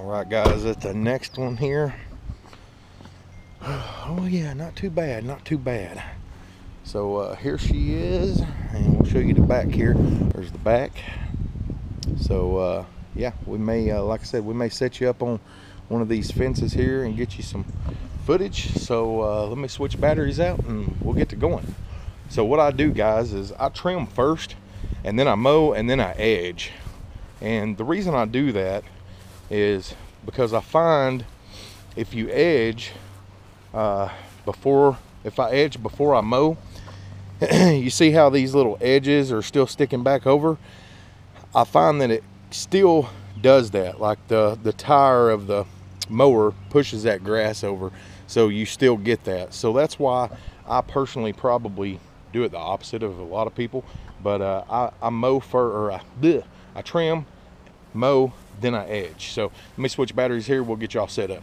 All right, guys, at the next one here. Oh yeah, not too bad, not too bad. So uh, here she is, and we'll show you the back here. There's the back. So uh, yeah, we may, uh, like I said, we may set you up on one of these fences here and get you some footage. So uh, let me switch batteries out and we'll get to going. So what I do, guys, is I trim first, and then I mow, and then I edge. And the reason I do that is because I find if you edge uh, before, if I edge before I mow, you see how these little edges are still sticking back over? I find that it still does that. Like the, the tire of the mower pushes that grass over. So you still get that. So that's why I personally probably do it the opposite of a lot of people. But uh, I, I mow for, or I, bleh, I trim, mow, then I edge. So let me switch batteries here. We'll get y'all set up.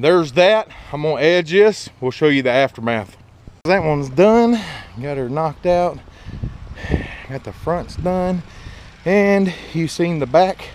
There's that. I'm gonna edge this. We'll show you the aftermath. That one's done. Got her knocked out. Got the fronts done. And you've seen the back